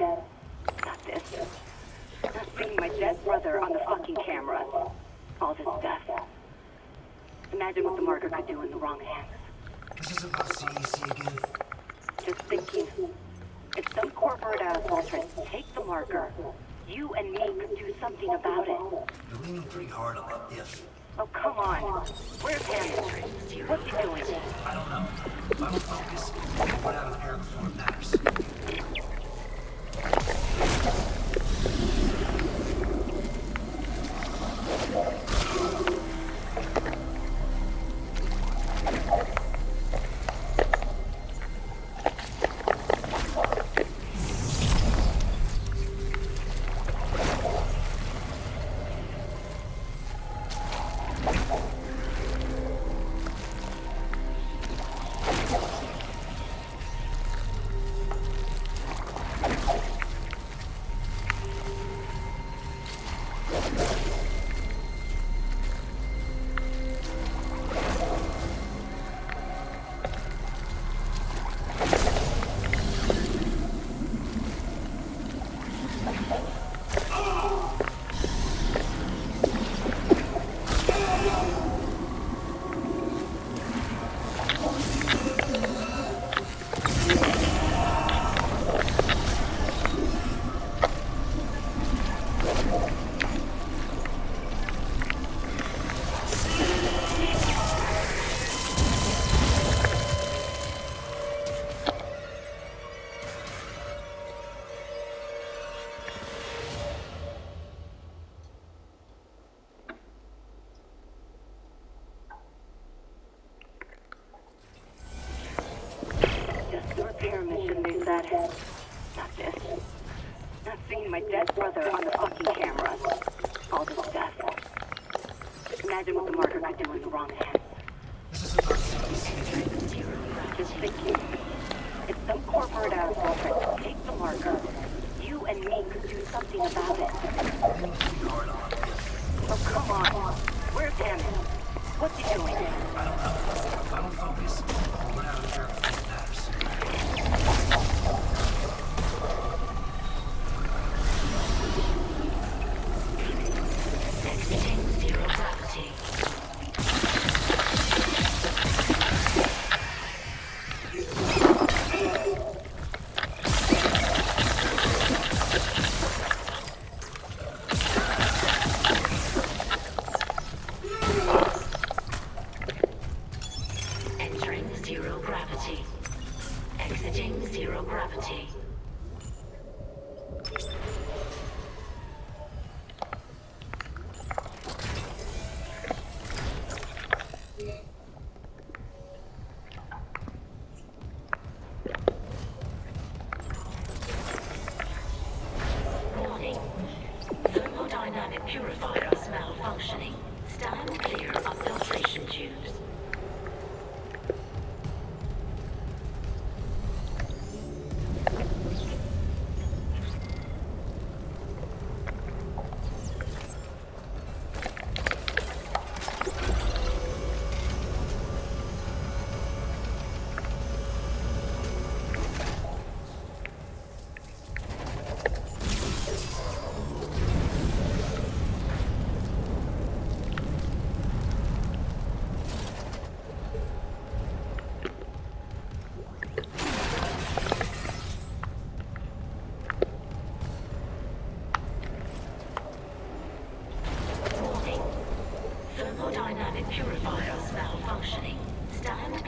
Not this. Not seeing my dead brother on the fucking camera. All this stuff. Imagine what the marker could do in the wrong hands. This isn't about CEC again. Just thinking. If some corporate asshole tries to take the marker, you and me could do something about it. You're leaning pretty hard on that if. Oh, come on. Where's Hammond? What's he doing? I don't know. If I don't focus, I'll get out of here before it matters. Imagine what the marker could do in the wrong hands. This is about Just thinking. If some corporate asshole tries to take the marker, you and me could do something about it. You're leaning pretty hard on that if. Oh, come on. Where's Hammond? What's he doing? I don't know. I don't focus,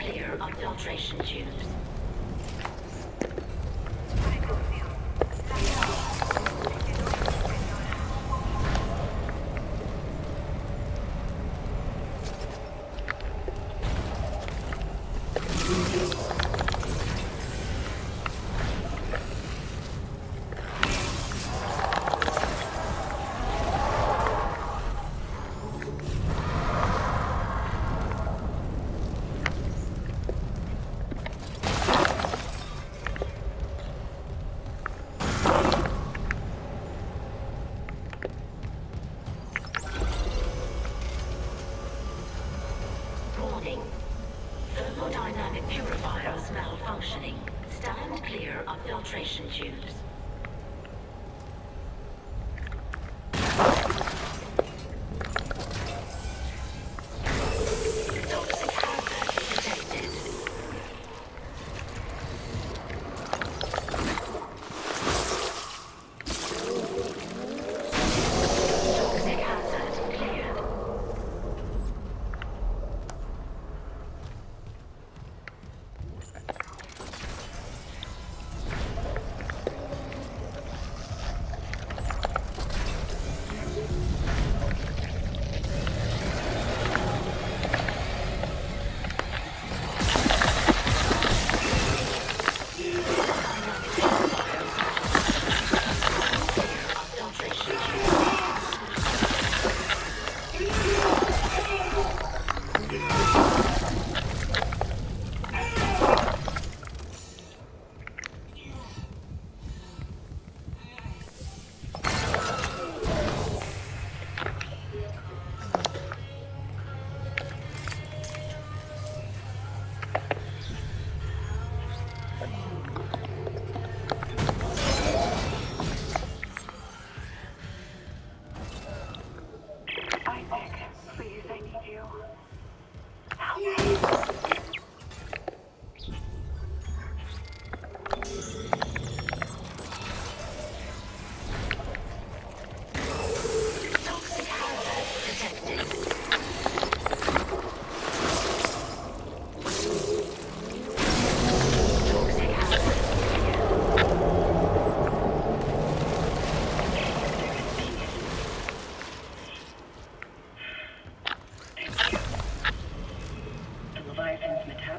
clear of filtration tubes. Stand clear of filtration tubes.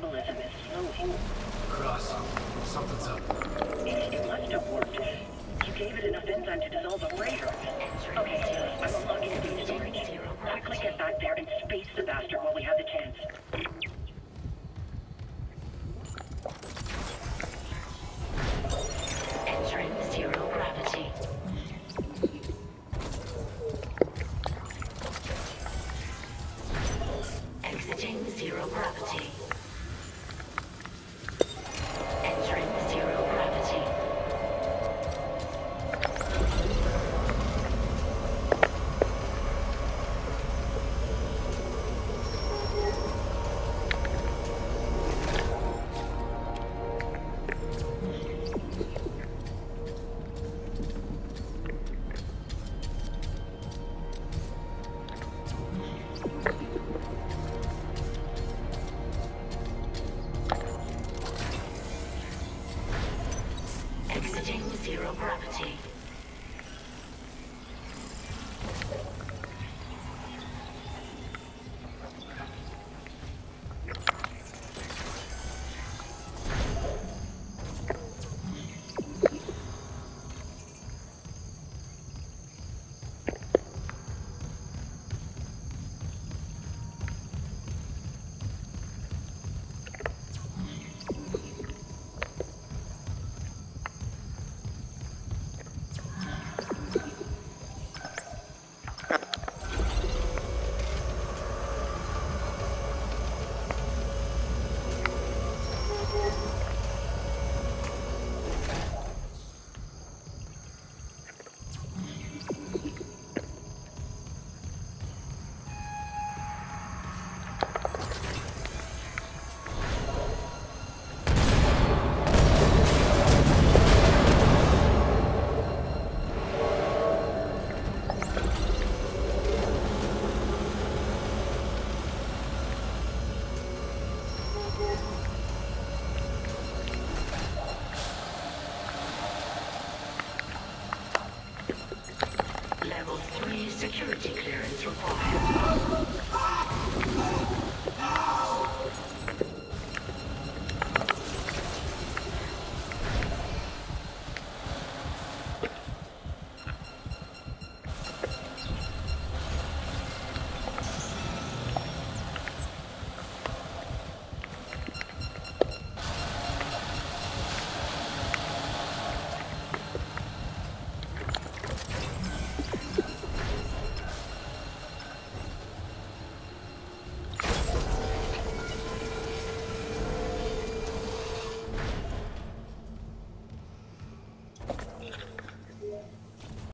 Metabolism is slowing. Cross. Something's up. It, must have worked. You gave it enough enzyme to dissolve a freighter. Okay, I'm unlocking Exiting zero gravity.